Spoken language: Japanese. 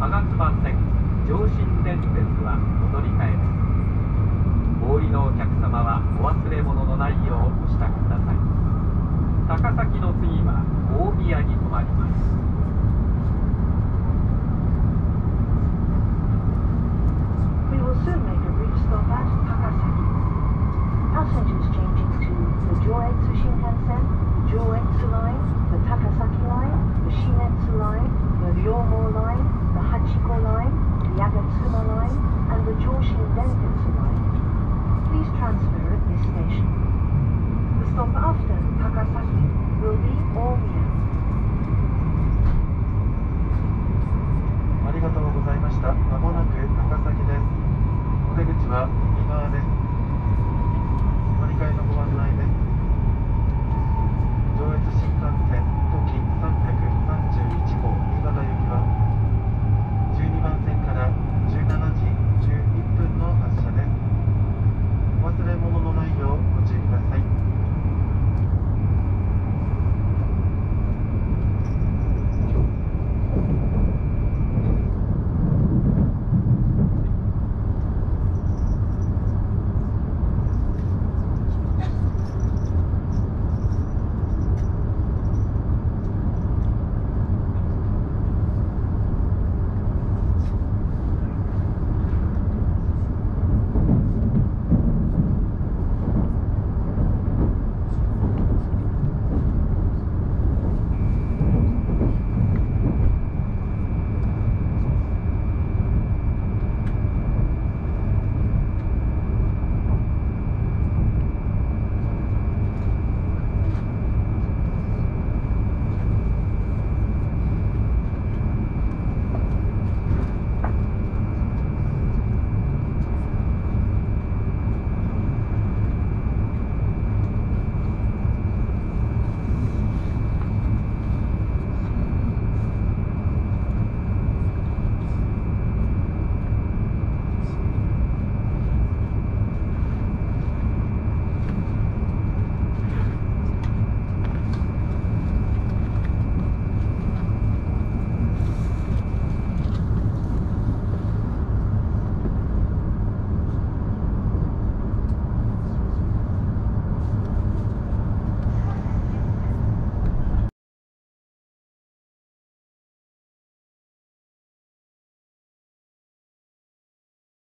科学妻線上信電鉄はお戻り換えですお降りのお客様はお忘れ物のないよう